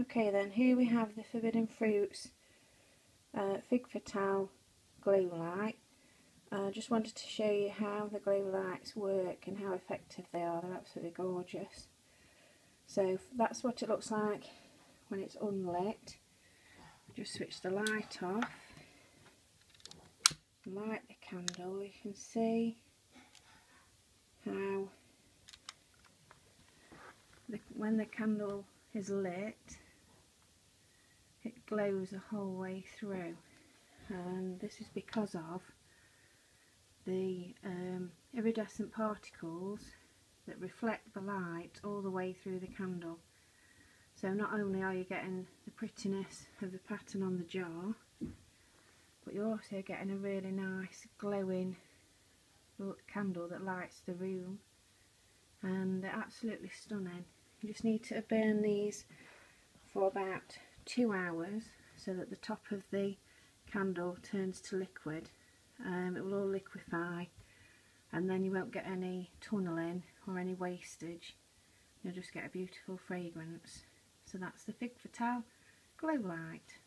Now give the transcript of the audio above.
Okay then, here we have the Forbidden Fruits uh, Fig Fatale Glolite. I uh, just wanted to show you how the glow lights work and how effective they are. They're absolutely gorgeous. So that's what it looks like when it's unlit. Just switch the light off. Light the candle. You can see how the, when the candle is lit it glows the whole way through. And this is because of the um, iridescent particles that reflect the light all the way through the candle. So not only are you getting the prettiness of the pattern on the jar but you're also getting a really nice glowing candle that lights the room. And they're absolutely stunning. You just need to burn these for about two hours so that the top of the candle turns to liquid. Um, it will all liquefy and then you won't get any tunneling or any wastage. You'll just get a beautiful fragrance. So that's the Fig Fatale Glolite.